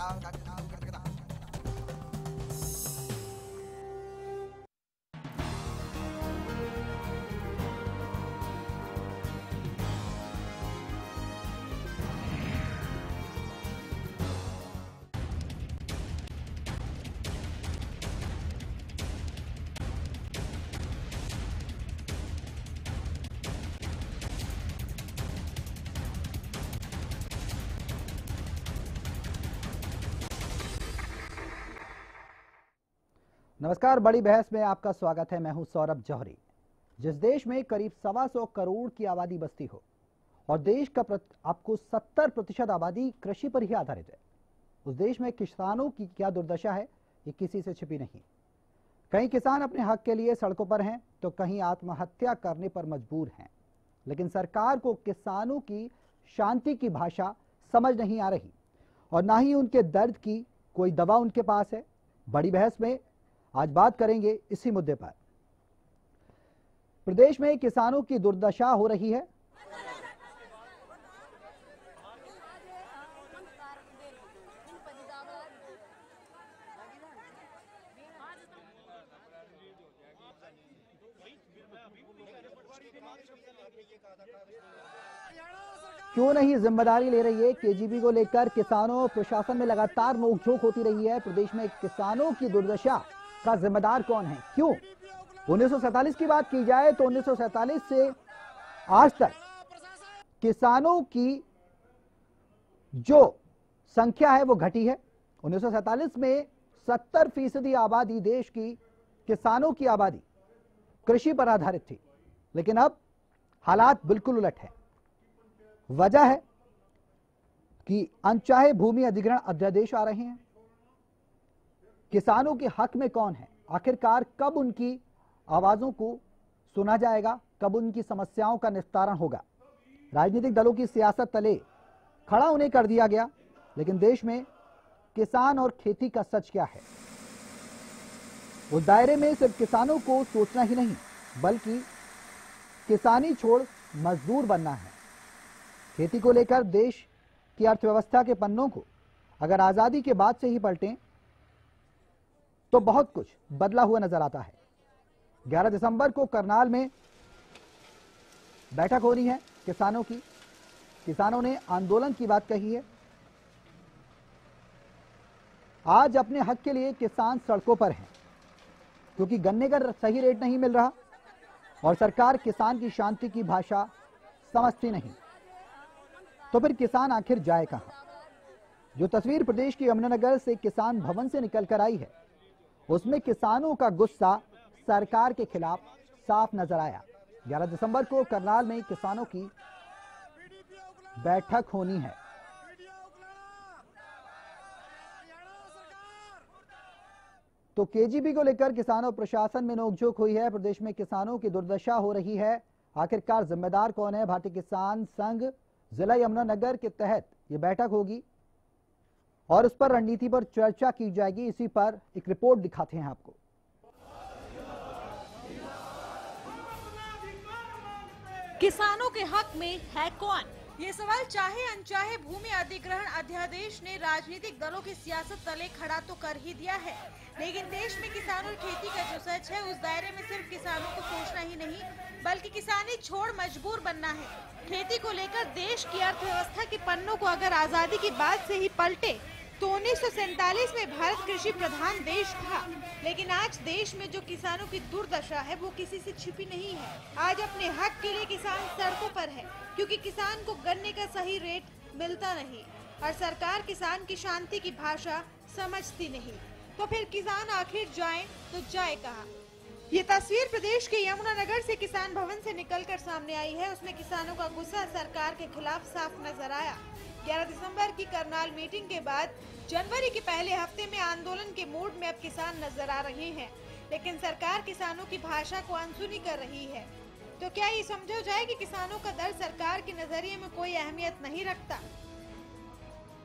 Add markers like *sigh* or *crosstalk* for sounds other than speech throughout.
down, got to. नमस्कार, बड़ी बहस में आपका स्वागत है। मैं हूँ सौरभ जौहरी। जिस देश में करीब सवा सौ करोड़ की आबादी बसती हो, और देश का आपको 70 प्रतिशत आबादी कृषि पर ही आधारित है। उस देश में किसानों की क्या दुर्दशा है, ये किसी से छिपी नहीं। कई किसान अपने हक के लिए सड़कों पर हैं तो कहीं आत्महत्या करने पर मजबूर हैं। लेकिन सरकार को किसानों की शांति की भाषा समझ नहीं आ रही, और ना ही उनके दर्द की कोई दवा उनके पास है। बड़ी बहस में आज बात करेंगे इसी मुद्दे पर। प्रदेश में किसानों की दुर्दशा हो रही है। क्यों नहीं ज़िम्मेदारी ले रही है केजीबी को लेकर? किसानों, प्रशासन में लगातार नोकझोंक होती रही है। प्रदेश में किसानों की दुर्दशा का जिम्मेदार कौन है? क्यों? उन्नीस की बात की जाए तो उन्नीस से आज तक किसानों की जो संख्या है वो घटी है। उन्नीस में 70 फ़ीसदी आबादी देश की किसानों की आबादी कृषि पर आधारित थी। लेकिन अब हालात बिल्कुल उलट है। वजह है कि अनचाहे भूमि अधिग्रहण अध्यादेश आ रहे हैं। किसानों के हक में कौन है? आखिरकार कब उनकी आवाजों को सुना जाएगा? कब उनकी समस्याओं का निस्तारण होगा? राजनीतिक दलों की सियासत तले खड़ा उन्हें कर दिया गया, लेकिन देश में किसान और खेती का सच क्या है? उस दायरे में सिर्फ़ किसानों को सोचना ही नहीं, बल्कि किसानी छोड़ मजदूर बनना है। खेती को लेकर देश की अर्थव्यवस्था के पन्नों को अगर आज़ादी के बाद से ही पलटें तो बहुत कुछ बदला हुआ नज़र आता है। 11 दिसंबर को करनाल में बैठक हो रही है किसानों की। किसानों ने आंदोलन की बात कही है। आज अपने हक के लिए किसान सड़कों पर हैं, क्योंकि गन्ने का सही रेट नहीं मिल रहा और सरकार किसान की शांति की भाषा समझती नहीं। तो फिर किसान आखिर जाए कहाँ? जो तस्वीर प्रदेश के यमुनानगर से किसान भवन से निकलकर आई है उसमें किसानों का गुस्सा सरकार के खिलाफ साफ़ नज़र आया। 11 दिसंबर को करनाल में किसानों की बैठक होनी है। तो केजीबी को लेकर किसानों प्रशासन में नोकझोंक हुई है। प्रदेश में किसानों की दुर्दशा हो रही है। आखिरकार जिम्मेदार कौन है? भारतीय किसान संघ, जिला यमुनानगर के तहत ये बैठक होगी। और उस पर रणनीति पर चर्चा की जाएगी। इसी पर एक रिपोर्ट दिखाते हैं आपको। किसानों के हक में है कौन? ये सवाल चाहे अनचाहे भूमि अधिग्रहण अध्यादेश ने राजनीतिक दलों की सियासत तले खड़ा तो कर ही दिया है। लेकिन देश में किसानों और खेती का जो सच है, उस दायरे में सिर्फ़ किसानों को सोचना ही नहीं, बल्कि किसानी छोड़ मजबूर बनना है। खेती को लेकर देश की अर्थव्यवस्था के पन्नों को अगर आज़ादी की बात से ही पलटे तो उन्नीस में भारत कृषि प्रधान देश था। लेकिन आज देश में जो किसानों की दुर्दशा है, वो किसी से छिपी नहीं है। आज अपने हक के लिए किसान सड़कों पर है, क्योंकि किसान को गन्ने का सही रेट मिलता नहीं, और सरकार किसान की शांति की भाषा समझती नहीं। तो फिर किसान आखिर जाए तो जाए कहा? ये तस्वीर प्रदेश के यमुनानगर से किसान भवन से निकलकर सामने आई है। उसमें किसानों का गुस्सा सरकार के खिलाफ साफ़ नज़र आया। 11 दिसंबर की करनाल मीटिंग के बाद जनवरी के पहले हफ़्ते में आंदोलन के मूड में अब किसान नज़र आ रहे हैं। लेकिन सरकार किसानों की भाषा को अनसुनी कर रही है। तो क्या ये समझा जाए कि किसानों का दर्द सरकार के नज़रिए में कोई अहमियत नहीं रखता?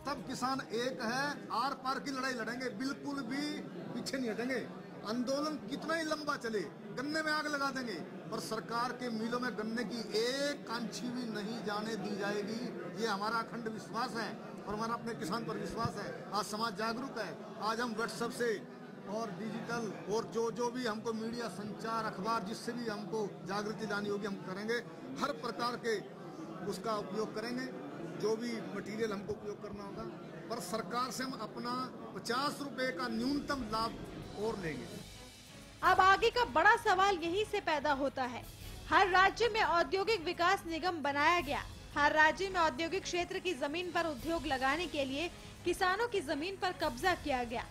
सब किसान एक है, आर पार की लड़ाई लड़ेंगे, बिल्कुल भी पीछे नहीं हटेंगे। आंदोलन कितना ही लंबा चले, गन्ने में आग लगा देंगे। पर सरकार के मिलों में गन्ने की एक कांची भी नहीं जाने दी जाएगी। ये हमारा अखंड विश्वास है और हमारा अपने किसान पर विश्वास है। आज समाज जागरूक है। आज हम व्हाट्सएप से और डिजिटल और जो जो भी हमको मीडिया संचार अखबार जिससे भी हमको जागृति लानी होगी, हम करेंगे। हर प्रकार के उसका उपयोग करेंगे। जो भी मटेरियल हमको उपयोग करना होगा। पर सरकार से हम अपना पचास रुपये का न्यूनतम लाभ और लेंगे। अब आगे का बड़ा सवाल यही से पैदा होता है। हर राज्य में औद्योगिक विकास निगम बनाया गया। हर राज्य में औद्योगिक क्षेत्र की ज़मीन पर उद्योग लगाने के लिए किसानों की ज़मीन पर कब्जा किया गया।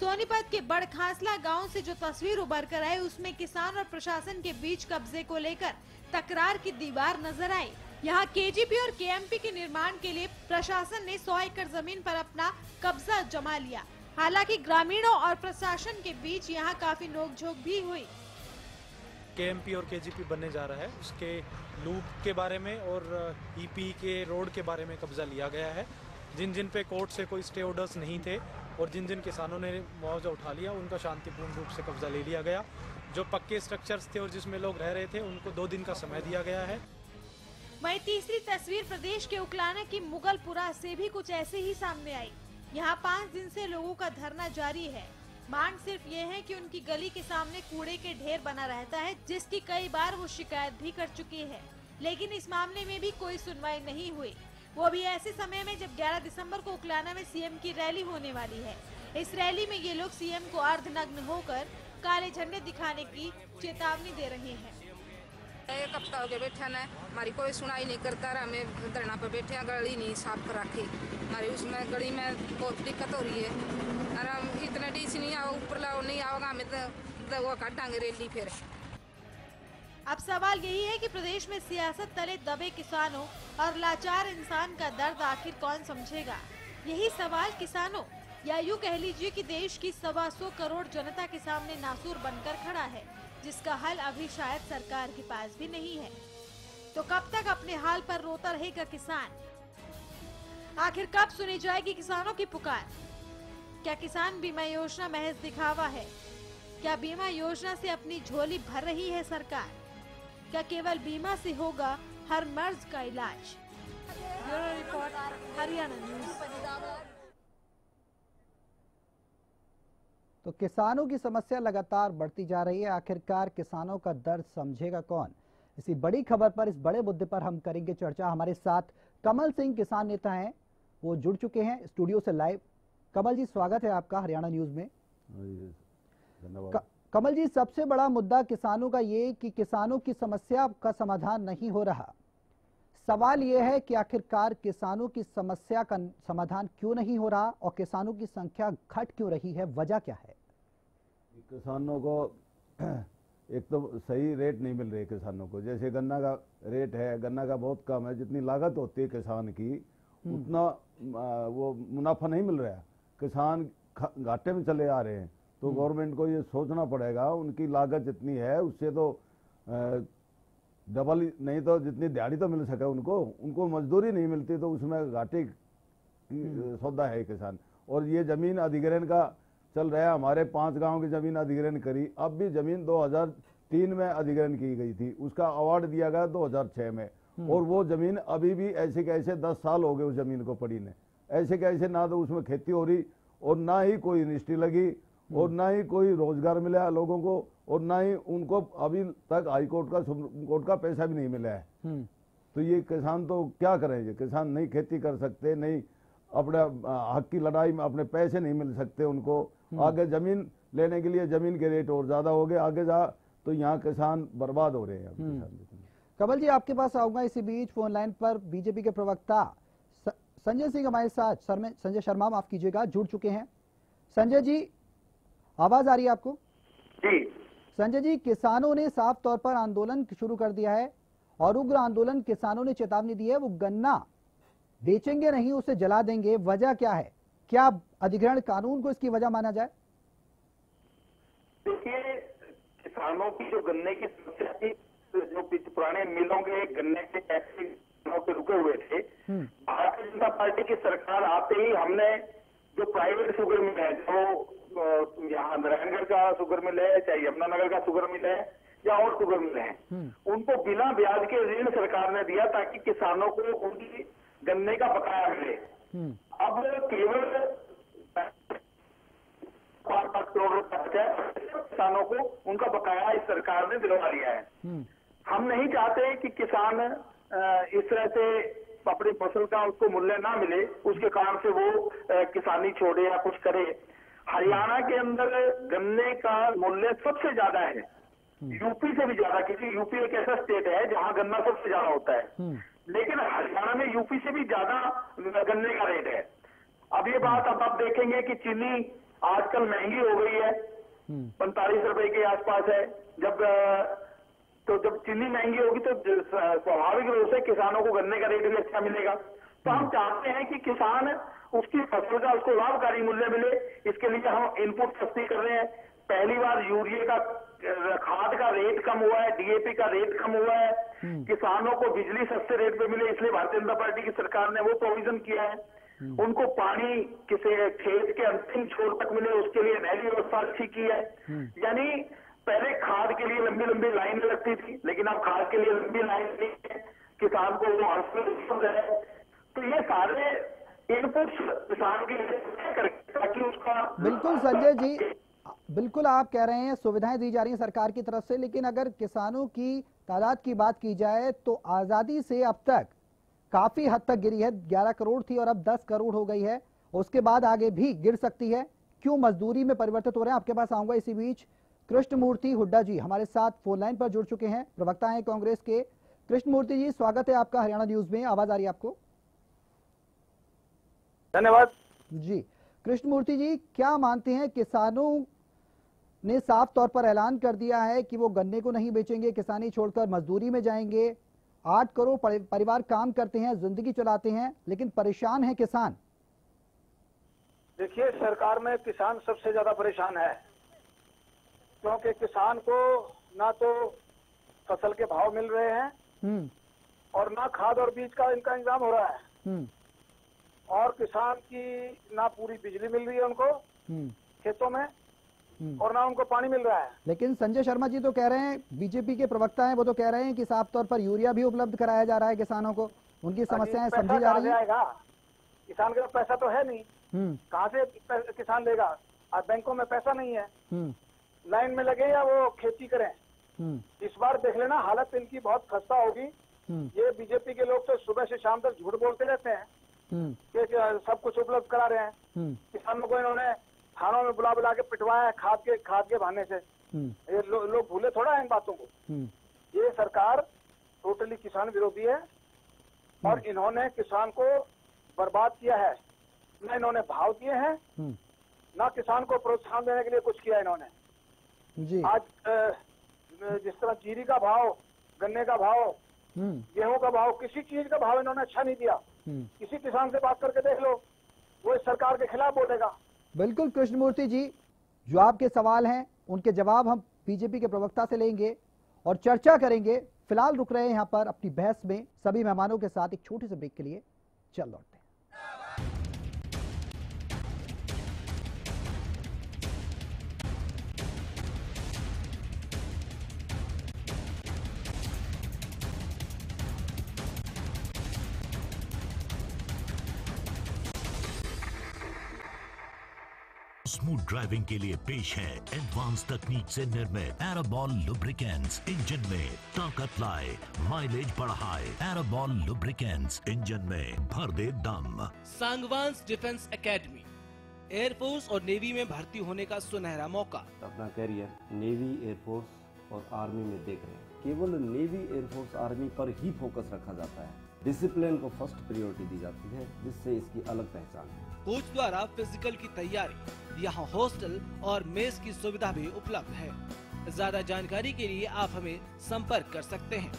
सोनीपत के बड़खासला गाँव से जो तस्वीर उभर कर आई, उसमें किसान और प्रशासन के बीच कब्जे को लेकर तकरार की दीवार नज़र आई। यहाँ केजीपी और केएमपी के निर्माण के लिए प्रशासन ने सौ एकड़ ज़मीन पर अपना कब्जा जमा लिया। हालाँकि ग्रामीणों और प्रशासन के बीच यहाँ काफ़ी नोकझोंक भी हुई। केएमपी और केजीपी बनने जा रहा है। उसके लूप के बारे में और ईपी के रोड के बारे में कब्जा लिया गया है। जिन जिन पे कोर्ट से कोई स्टे ऑर्डर्स नहीं थे और जिन जिन किसानों ने मुआवजा उठा लिया उनका शांतिपूर्ण रूप से कब्जा ले लिया गया। जो पक्के स्ट्रक्चर्स थे और जिसमें लोग रह रहे थे उनको दो दिन का समय दिया गया है। वहीं तीसरी तस्वीर प्रदेश के उकलाना की मुगलपुरा से भी कुछ ऐसे ही सामने आई। यहाँ पाँच दिन से लोगों का धरना जारी है। मांग सिर्फ़ ये है कि उनकी गली के सामने कूड़े के ढेर बना रहता है, जिसकी कई बार वो शिकायत भी कर चुकी है। लेकिन इस मामले में भी कोई सुनवाई नहीं हुई। वो भी ऐसे समय में जब 11 दिसंबर को उकलाना में सीएम की रैली होने वाली है। इस रैली में ये लोग सीएम को अर्धनग्न होकर काले झंडे दिखाने की चेतावनी दे रहे हैं। एक हफ़्ता हो गया बैठा ना हमारी कोई सुनाई नहीं करता हमें धरना पे बैठे हैं, गली नहीं साफ़ कर रखी हमारी उसमें गली में बहुत दिक्कत हो रही है। और हम इतने डीसी नहीं आओ, ऊपर लाओ, नहीं आओगा हमें तो वो काटांगे रैली फिर। अब सवाल यही है कि प्रदेश में सियासत तले दबे किसानों और लाचार इंसान का दर्द आखिर कौन समझेगा? यही सवाल किसानों। या यूँ कह लीजिए कि देश की सवा सौ करोड़ जनता के सामने नासूर बनकर खड़ा है। जिसका हल अभी शायद सरकार के पास भी नहीं है। तो कब तक अपने हाल पर रोता रहेगा किसान? आखिर कब सुनी जाएगी किसानों की पुकार? क्या किसान बीमा योजना महज दिखावा है? क्या बीमा योजना से अपनी झोली भर रही है सरकार? क्या केवल बीमा से होगा हर मर्ज का इलाज? Bureau report, Haryana news. तो किसानों की समस्या लगातार बढ़ती जा रही है। आखिरकार किसानों का दर्द समझेगा कौन? इसी बड़ी खबर पर इस बड़े मुद्दे पर हम करेंगे चर्चा। हमारे साथ कमल सिंह किसान नेता हैं वो जुड़ चुके हैं स्टूडियो से लाइव। कमल जी स्वागत है आपका हरियाणा न्यूज़ में। कमल जी सबसे बड़ा मुद्दा किसानों का ये कि किसानों की समस्या का समाधान नहीं हो रहा। सवाल यह है कि आखिरकार किसानों की समस्या का समाधान क्यों नहीं हो रहा और किसानों की संख्या घट क्यों रही है? वजह क्या है? किसानों को *clears throat* एक तो सही रेट नहीं मिल रही किसानों को। जैसे गन्ना का रेट है गन्ना का बहुत कम है जितनी लागत होती है किसान की उतना वो मुनाफा नहीं मिल रहा किसान घाटे में चले आ रहे हैं तो गवर्नमेंट को ये सोचना पड़ेगा उनकी लागत जितनी है उससे तो डबल नहीं तो जितनी दिहाड़ी तो मिल सके उनको उनको मजदूरी नहीं मिलती तो उसमें घाटे की सौदा है किसान। और ये ज़मीन अधिग्रहण का चल रहा है हमारे पाँच गाँव की ज़मीन अधिग्रहण करी। अब भी ज़मीन 2003 में अधिग्रहण की गई थी। उसका अवार्ड दिया गया 2006 में। और वो ज़मीन अभी भी ऐसे कैसे 10 साल हो गए उस ज़मीन को पड़ी ने। ऐसे कैसे ना तो उसमें खेती हो रही और ना ही कोई इंडस्ट्री लगी और ना ही कोई रोज़गार मिला लोगों को और ना ही उनको अभी तक हाईकोर्ट का सुप्रीम कोर्ट का पैसा भी नहीं मिला है। हम्म। तो ये किसान तो क्या करेंगे? किसान नहीं खेती कर सकते नहीं अपने हक की लड़ाई में अपने पैसे नहीं मिल सकते उनको। आगे ज़मीन लेने के लिए ज़मीन के रेट और ज़्यादा हो गए आगे जा तो यहाँ किसान बर्बाद हो रहे हैं जितने। कमल जी आपके पास आऊँगा इसी बीच फ़ोन लाइन पर बीजेपी के प्रवक्ता संजय सिंह हमारे साथ। संजय शर्मा माफ़ कीजिएगा जुड़ चुके हैं। संजय जी आवाज़ आ रही है आपको? जी। संजय जी किसानों ने साफ़ तौर पर आंदोलन शुरू कर दिया है और उग्र आंदोलन किसानों ने चेतावनी दी है वो गन्ना बेचेंगे नहीं उसे जला देंगे। वजह क्या है? क्या अधिग्रहण कानून को इसकी वजह माना जाए? देखिए किसानों की जो गन्ने की समस्या थी जो पुराने मिलों के गन्ने के ऐसे के रुके हुए थे भारतीय जनता पार्टी की सरकार आते ही हमने जो प्राइवेट शुगर मिल है जो यहाँ नारायणगढ़ का शुगर मिल है चाहे यमुनानगर का शुगर मिल है या और शुगर मिल है उनको बिना ब्याज के ऋण सरकार ने दिया ताकि किसानों को उनकी गन्ने का बकाया मिले। हम्म अब केवल पाँच पाँच करोड़ रुपए किसानों को उनका बकाया इस सरकार ने दिलवा दिया है। हम्म। हम नहीं चाहते कि किसान इस तरह से अपनी फ़सल का उसको मूल्य ना मिले उसके कारण से वो किसानी छोड़े या कुछ करे। हरियाणा के अंदर गन्ने का मूल्य सबसे ज़्यादा है। यूपी से भी ज़्यादा क्योंकि यूपी एक ऐसा स्टेट है जहाँ गन्ना सबसे ज़्यादा होता है। हम्म। लेकिन हरियाणा में यूपी से भी ज़्यादा गन्ने का रेट है। अब ये बात अब आप देखेंगे कि चीनी आजकल महँगी हो गई है। हम्म। पैंतालीस रुपए के आसपास है। जब तो जब चीनी महँगी होगी तो स्वाभाविक रूप से किसानों को गन्ने का रेट भी अच्छा मिलेगा। तो हम चाहते हैं कि किसान उसकी फ़सल का उसको लाभकारी मूल्य मिले। इसके लिए हम इनपुट सस्ती कर रहे हैं। पहली बार यूरिया का खाद का रेट कम हुआ है डीएपी का रेट कम हुआ है। किसानों को बिजली सस्ते रेट पे मिले इसलिए भारतीय जनता पार्टी की सरकार ने वो प्रोविज़न किया है। उनको पानी किसी खेत के अंतिम छोर तक मिले उसके लिए नहरी व्यवस्था अच्छी की है। यानी पहले खाद के लिए लंबी लंबी लाइन लगती थी लेकिन अब खाद के लिए लंबी लाइन नहीं है। किसान को वो हॉस्पिटल है। तो ये सारे इनपुट्स किसान के लिए करके ताकि उसका बिल्कुल संजय जी बिल्कुल आप कह रहे हैं सुविधाएँ दी जा रही हैं सरकार की तरफ़ से लेकिन अगर किसानों की तादाद की बात की जाए तो आज़ादी से अब तक काफ़ी हद तक गिरी है। 11 करोड़ थी और अब 10 करोड़ हो गई है। उसके बाद आगे भी गिर सकती है। क्यों मजदूरी में परिवर्तित हो रहे हैं? आपके पास आऊँगा इसी बीच। कृष्णमूर्ति हुड्डा जी हमारे साथ फ़ोन लाइन पर जुड़ चुके हैं। प्रवक्ता हैं कांग्रेस के। कृष्णमूर्ति जी स्वागत है आपका हरियाणा न्यूज़ में। आवाज़ आ रही है आपको? धन्यवाद। जी। कृष्णमूर्ति जी क्या मानते हैं किसानों ने साफ़ तौर पर ऐलान कर दिया है कि वो गन्ने को नहीं बेचेंगे किसानी छोड़कर मजदूरी में जाएँगे। आठ करोड़ परिवार काम करते हैं ज़िंदगी चलाते हैं लेकिन परेशान है किसान। देखिए सरकार में किसान सबसे ज़्यादा परेशान है क्योंकि किसान को ना तो फ़सल के भाव मिल रहे हैं हम्म। और ना खाद और बीज का इनका इंतज़ाम हो रहा है। हम्म। और किसान की ना पूरी बिजली मिल रही है उनको हम्म। खेतों में। और ना उनको पानी मिल रहा है। लेकिन संजय शर्मा जी तो कह रहे हैं बीजेपी के प्रवक्ता हैं वो तो कह रहे हैं कि साफ़ तौर पर यूरिया भी उपलब्ध कराया जा रहा है किसानों को। उनकी समस्याएँ समझी जा रही है। किसान के पास पैसा तो है नहीं। हम्म। कहाँ से किसान लेगा? आज बैंकों में पैसा नहीं है। हम्म। लाइन में लगे या वो खेती करें? हम्म। इस बार देख लेना हालत इनकी बहुत खस्ता होगी। ये बीजेपी के लोग तो सुबह से शाम तक झूठ बोलते रहते हैं कि सब कुछ उपलब्ध करा रहे हैं। किसानों को इन्होंने थानों में बुला बुला के पिटवाया है खाद के खाद के बहाने से। हम्म। ये लो, लोग भूले थोड़ा है इन बातों को। हम्म। ये सरकार टोटली किसान विरोधी है और इन्होंने किसान को बर्बाद किया है। न इन्होंने भाव दिए हैं हम्म। न किसान को प्रोत्साहन देने के लिए कुछ किया इन्होंने। जी। आज जिस तरह जीरी का भाव गन्ने का भाव हम्म। गेहूँ का भाव किसी चीज़ का भाव इन्होंने अच्छा नहीं दिया। हम्म। किसी किसान से बात करके देख लो वो इस सरकार के खिलाफ बोलेगा। बिल्कुल कृष्णमूर्ति जी, जो आपके सवाल हैं, उनके जवाब हम बीजेपी के प्रवक्ता से लेंगे और चर्चा करेंगे। फ़िलहाल रुक रहे हैं यहाँ पर अपनी बहस में सभी मेहमानों के साथ एक छोटे से ब्रेक के लिए। चल लौटते स्मूथ ड्राइविंग के लिए पेश है एडवांस तकनीक से निर्मित एराबॉल लुब्रिकेंट्स इंजन में ताकत लाए माइलेज बढ़ाए। एराबॉल लुब्रिकेंट्स इंजन में भर दे दम। Sangwan's defence academy air force और नेवी में भर्ती होने का सुनहरा मौका। अपना करियर नेवी एयरफोर्स और आर्मी में देख रहे हैं। केवल नेवी एयरफोर्स आर्मी पर ही फोकस रखा जाता है। डिसिप्लिन को फ़र्स्ट प्रायोरिटी दी जाती है जिससे इसकी अलग पहचान है। कोच द्वारा फ़िज़िकल की तैयारी, यहाँ हॉस्टल और मेज की सुविधा भी उपलब्ध है। ज़्यादा जानकारी के लिए आप हमें संपर्क कर सकते हैं।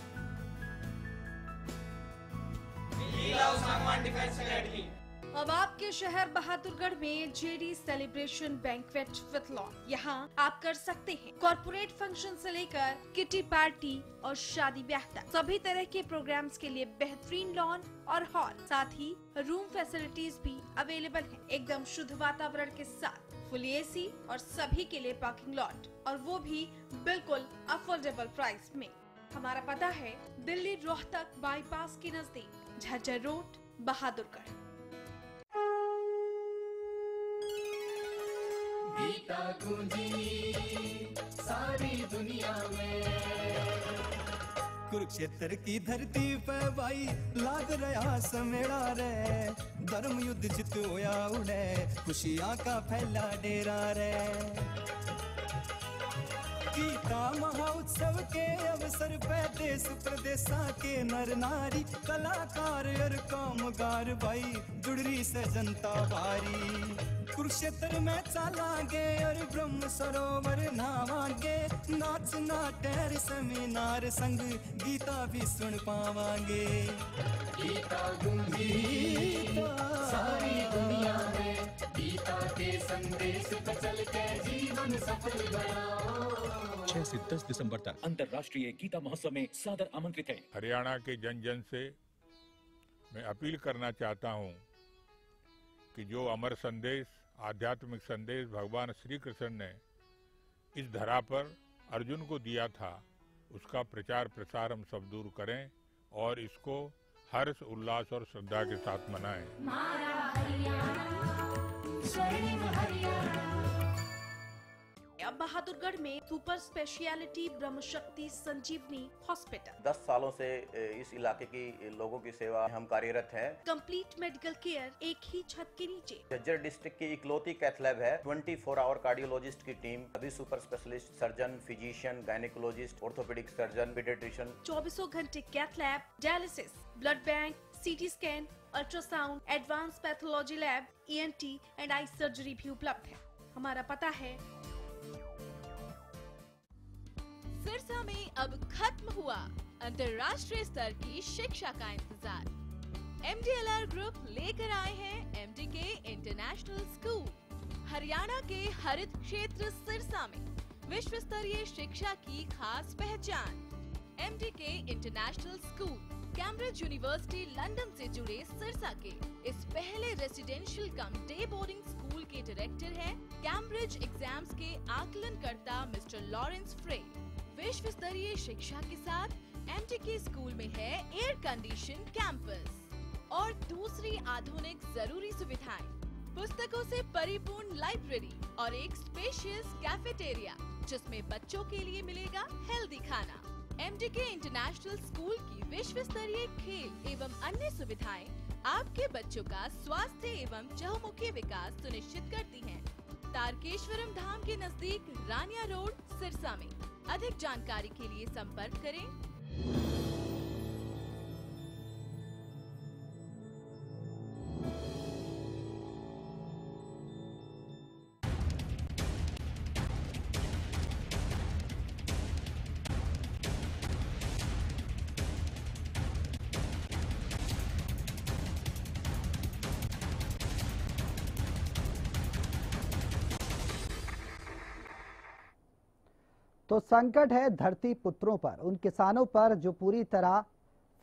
अब आपके शहर बहादुरगढ़ में JD celebration banquet with lawn यहाँ आप कर सकते हैं कॉरपोरेट फ़ंक्शन से लेकर किटी पार्टी और शादी ब्याह तक। सभी तरह के प्रोग्राम्स के लिए बेहतरीन लॉन और हॉल साथ ही रूम फैसिलिटीज़ भी अवेलेबल हैं एकदम शुद्ध वातावरण के साथ। फुल एसी और सभी के लिए पार्किंग लॉट और वो भी बिल्कुल अफोर्डेबल प्राइस में। हमारा पता है दिल्ली रोहतक बाईपास के नज़दीक, झज्जर रोड, बहादुरगढ़। गीता गूंजी सारी दुनिया में। कुरुक्षेत्र की धरती पे भाई लाग रहा समेड़ा रे। धर्म युद्ध जित होया उड़े, खुशियाँ का फैला डेरा रे। गीता महोत्सव के अवसर पे देश प्रदेशा के नर नारी, कलाकार और कामगार भाई जुड़ रही से जनता भारी कुरुक्षेत्र में चलांगे और ब्रह्म सरोवर नहावांगे। नाच नाटेर सेमिनार संग गीता भी सुन पावांगे। गीता गूंजी सारी दुनिया में। गीता के संदेश चल के जीवन सफल बनाओ छह से दस दिसंबर तक। अंतर्राष्ट्रीय गीता महोत्सव में सादर आमंत्रित है। हरियाणा के जन जन से मैं अपील करना चाहता हूँ कि जो अमर संदेश आध्यात्मिक संदेश भगवान श्री कृष्ण ने इस धरा पर अर्जुन को दिया था। उसका प्रचार प्रसार हम सब दूर करें और इसको हर्ष, उल्लास और श्रद्धा के साथ मनाएँ। हरियाणा। बहादुरगढ़ में सुपर स्पेशलिटी ब्रह्म शक्ति संजीवनी हॉस्पिटल। दस सालों से इस इलाके की लोगों की सेवा हम कार्यरत हैं। कंप्लीट मेडिकल केयर एक ही छत के नीचे। झज्जर डिस्ट्रिक्ट की इकलौती कैथ लैब है। 24 फोर आवर कार्डियोलॉजिस्ट की टीम सभी super specialist surgeon physician gynaecologist orthopaedic surgeon paediatrician. चौबीसों घंटे cath lab dialysis blood bank CT scan ultrasound advance pathology lab ENT and eye surgery भी उपलब्ध है। हमारा पता है सिरसा में अब खत्म हुआ अंतर्राष्ट्रीय स्तर की शिक्षा का इंतज़ार। M D L R group लेकर आए हैं M D K international school Haryana के हरित क्षेत्र सिरसा में विश्व स्तरीय शिक्षा की खास पहचान। M D K international school Cambridge university London से जुड़े सिरसा के इस पहले residential cum day boarding school के डायरेक्टर हैं कैम्ब्रिज एग्ज़ाम्स के आकलन करता मिस्टर लॉरेंस फ्रे विश्व स्तरीय शिक्षा के साथ एम के स्कूल में है एयर कंडीशन कैंपस और दूसरी आधुनिक ज़रूरी सुविधाएँ, पुस्तकों से परिपूर्ण लाइब्रेरी और एक स्पेशियस कैफेटेरिया जिसमें बच्चों के लिए मिलेगा हेल्दी खाना। एम इंटरनेशनल स्कूल की विश्व स्तरीय खेल एवं अन्य सुविधाएँ आपके बच्चों का स्वास्थ्य एवं चहुमुखी विकास सुनिश्चित करती है। तारकेश्वरम धाम के नज़दीक रानिया रोड, सिरसा में। अधिक जानकारी के लिए संपर्क करें। तो संकट है धरती पुत्रों पर, उन किसानों पर जो पूरी तरह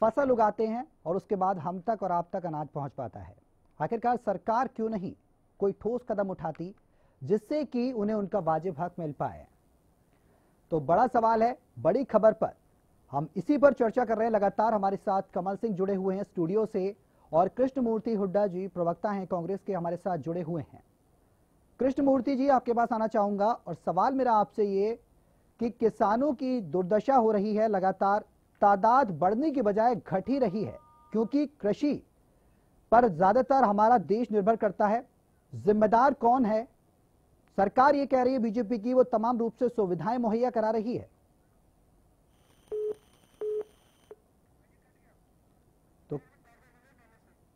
फ़सल उगाते हैं और उसके बाद हम तक और आप तक अनाज पहुँच पाता है। आखिरकार सरकार क्यों नहीं कोई ठोस कदम उठाती जिससे कि उन्हें उनका वाजिब हक मिल पाए? तो बड़ा सवाल है, बड़ी खबर पर। हम इसी पर चर्चा कर रहे हैं। लगातार हमारे साथ कमल सिंह जुड़े हुए हैं स्टूडियो से और कृष्णमूर्ति हुड्डा जी प्रवक्ता हैं कांग्रेस के हमारे साथ जुड़े हुए हैं। कृष्णमूर्ति जी, आपके पास आना चाहूँगा और सवाल मेरा आपसे ये कि किसानों की दुर्दशा हो रही है, लगातार तादाद बढ़ने की बजाय घट ही रही है, क्योंकि कृषि पर ज़्यादातर हमारा देश निर्भर करता है। जिम्मेदार कौन है? सरकार ये कह रही है, बीजेपी की वो तमाम रूप से सुविधाएँ मुहैया करा रही है। तो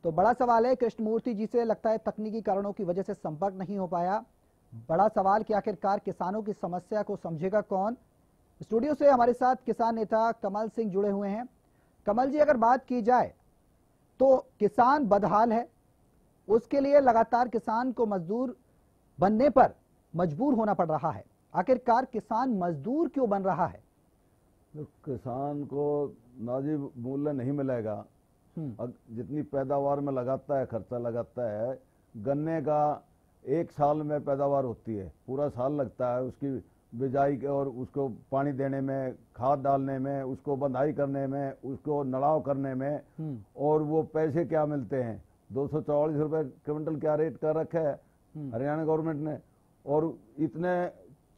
तो बड़ा सवाल है, कृष्णमूर्ति जी से लगता है तकनीकी कारणों की वजह से संपर्क नहीं हो पाया। बड़ा सवाल कि आखिरकार किसानों की समस्या को समझेगा कौन? स्टूडियो से हमारे साथ किसान नेता कमल सिंह जुड़े हुए हैं। कमल जी अगर बात की जाए तो किसान बदहाल है। उसके लिए लगातार किसान को मजदूर बनने पर मजबूर होना पड़ रहा है। आखिरकार किसान मजदूर क्यों बन रहा है? तो किसान को नाजिब मूल्य नहीं मिलेगा। जितनी पैदावार में लगाता है खर्चा लगाता है गन्ने का एक साल में पैदावार होती है पूरा साल लगता है उसकी बिजाई के और उसको पानी देने में खाद डालने में उसको बंधाई करने में उसको नड़ाव करने में और वो पैसे क्या मिलते हैं? दो सौ चौवालीस रुपये क्विंटल क्या रेट कर रखा है हरियाणा गवर्नमेंट ने? और इतने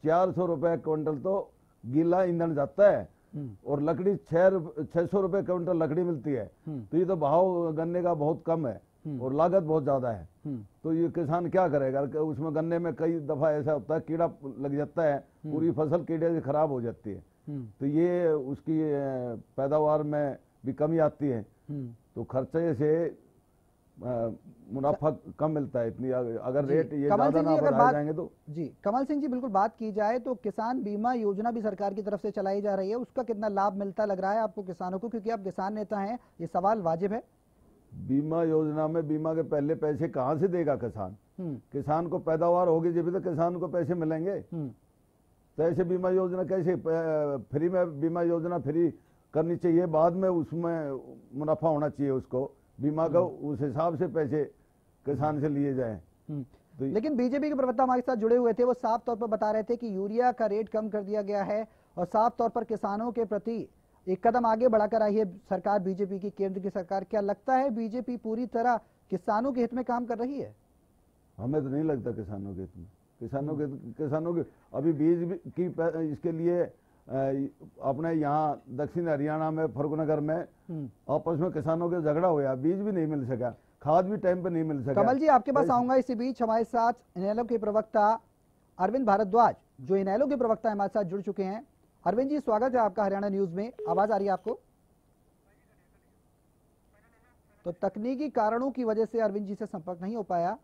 चार सौ रुपए क्विंटल तो गीला ईंधन जाता है और लकड़ी छह छह सौ रुपए क्विंटल लकड़ी मिलती है। तो ये तो भाव गन्ने का बहुत कम है। और लागत बहुत ज़्यादा है। तो ये किसान क्या करेगा? उसमें गन्ने में कई दफ़ा ऐसा होता है कीड़ा लग जाता है पूरी फ़सल कीड़े से खराब हो जाती है। तो ये उसकी पैदावार में भी कमी आती है। तो खर्चे से मुनाफा कम मिलता है इतनी। अगर रेट ये ज़्यादा ना बढ़ाए जाएँगे तो। जी कमल सिंह जी बिल्कुल बात की जाए तो किसान बीमा योजना भी सरकार की तरफ़ से चलाई जा रही है। उसका कितना लाभ मिलता लग रहा है आपको किसानों को? क्योंकि आप किसान नेता हैं ये सवाल वाजिब है। बीमा योजना में बीमा के पहले पैसे कहाँ से देगा किसान? हम्म, किसान को पैदावार होगी जब तो किसान को पैसे मिलेंगे। हम्म, तो ऐसे बीमा योजना कैसे फ्री में बीमा योजना फ्री करनी चाहिए? बाद में उसमें मुनाफा होना चाहिए उसको। बीमा का उस हिसाब से पैसे किसान से लिए जाएँ। हम्म। तो लेकिन बीजेपी के प्रवक्ता हमारे साथ जुड़े हुए थे। वो साफ़ तौर पर बता रहे थे कि यूरिया का रेट कम कर दिया गया है और साफ़ तौर पर किसानों के प्रति एक कदम आगे बढ़ाकर आई है सरकार बीजेपी की केंद्र की सरकार। क्या लगता है बीजेपी पूरी तरह किसानों के हित में काम कर रही है? हमें तो नहीं लगता किसानों के हित में। किसानों के किसानों के अभी बीज की इसके लिए अपने यहाँ दक्षिण हरियाणा में फरुखनगर में आपस में किसानों के झगड़ा हुआ बीज भी नहीं मिल सका खाद भी टाइम पे नहीं मिल सका। कमल जी आपके पास आऊँगा इसी बीच। हमारे साथ इनेलो के प्रवक्ता अरविंद भारद्वाज जो इनेलो के प्रवक्ता हमारे साथ जुड़ चुके हैं। अरविंद जी, स्वागत है आपका हरियाणा न्यूज़ में। आवाज़ आ रही है आपको? तो तकनीकी कारणों की वजह से अरविंद जी से संपर्क नहीं हो पाया।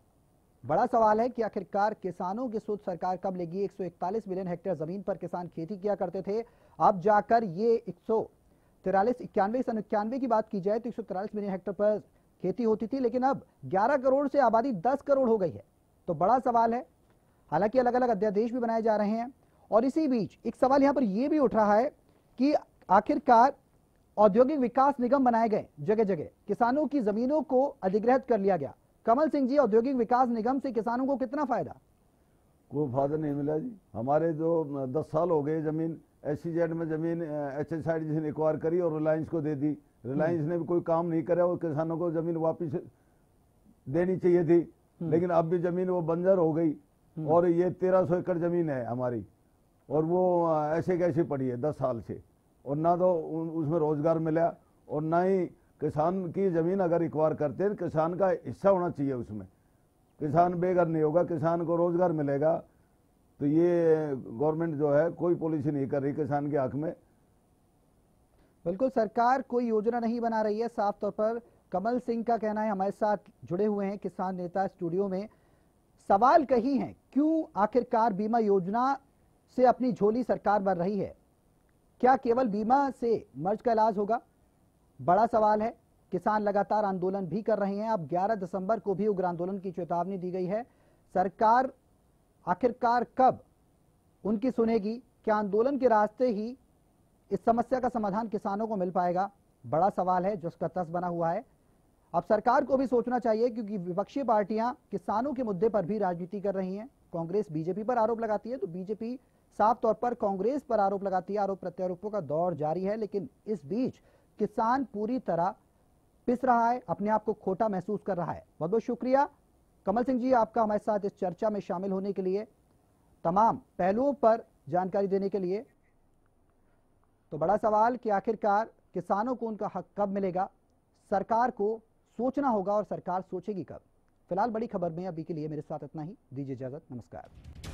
बड़ा सवाल है कि आखिरकार किसानों की सूद सरकार कब लेगी? 141 मिलियन हेक्टेयर ज़मीन पर किसान खेती किया करते थे। अब जाकर ये एक सौ तिरालीस, इक्यानवे इक्यानवे की बात की जाए तो एक मिलियन हेक्टेयर पर खेती होती थी, लेकिन अब 11 करोड़ से आबादी 10 करोड़ हो गई है। तो बड़ा सवाल है। हालाँकि अलग अलग अध्यादेश भी बनाए जा रहे हैं। और इसी बीच एक सवाल यहाँ पर यह भी उठ रहा है कि आखिरकार औद्योगिक विकास निगम बनाए गए जगह जगह किसानों की जमीनों को अधिग्रहित कर लिया गया। कमल सिंह जी औद्योगिक विकास निगम से किसानों को कितना फ़ायदा? कोई फ़ायदा नहीं मिला जी। हमारे जो दस साल हो गए ज़मीन एस में ज़मीन एच एस आई ने एक्वायर करी और रिलायंस को दे दी। रिलायंस ने भी कोई काम नहीं करा और किसानों को ज़मीन वापस देनी चाहिए थी। लेकिन अब भी ज़मीन वो बंजर हो गई और ये तेरह सौ एकड़ ज़मीन है हमारी। और वो ऐसे कैसे पड़ी है दस साल से? और ना तो उसमें रोज़गार मिला, और ना ही किसान की ज़मीन अगर इकवार करते हैं तो किसान का हिस्सा होना चाहिए उसमें। किसान बेघर नहीं होगा, किसान को रोज़गार मिलेगा। तो ये गवर्नमेंट जो है, कोई पॉलिसी नहीं कर रही किसान के हक में। बिल्कुल, सरकार कोई योजना नहीं बना रही है। साफ़ तौर पर कमल सिंह का कहना है, हमारे साथ जुड़े हुए हैं किसान नेता स्टूडियो में। सवाल कही है, क्यों आखिरकार बीमा योजना से अपनी झोली सरकार भर रही है। क्या केवल बीमा से मर्ज का इलाज होगा? बड़ा सवाल है। किसान लगातार आंदोलन भी कर रहे हैं। अब 11 दिसंबर को भी उग्र आंदोलन की चेतावनी दी गई है। सरकार आखिरकार कब उनकी सुनेगी? क्या आंदोलन के रास्ते ही इस समस्या का समाधान किसानों को मिल पाएगा? बड़ा सवाल है जिसका तस बना हुआ है। अब सरकार को भी सोचना चाहिए, क्योंकि विपक्षी पार्टियाँ किसानों के मुद्दे पर भी राजनीति कर रही हैं। कांग्रेस बीजेपी पर आरोप लगाती है तो बीजेपी साफ़ तौर पर कांग्रेस पर आरोप लगाती है। आरोप प्रत्यारोपों का दौर जारी है, लेकिन इस बीच किसान पूरी तरह पिस रहा है, अपने आप को खोटा महसूस कर रहा है। बहुत बहुत शुक्रिया। कमल सिंह जी, आपका हमारे साथ इस चर्चा में शामिल होने के लिए। तमाम पहलुओं पर जानकारी देने के लिए। तो बड़ा सवाल कि आखिरकार किसानों को उनका हक कब मिलेगा? सरकार को सोचना होगा और सरकार सोचेगी कब? फ़िलहाल बड़ी खबर में अभी के लिए मेरे साथ इतना ही। दीजिए इजाज़त। नमस्कार।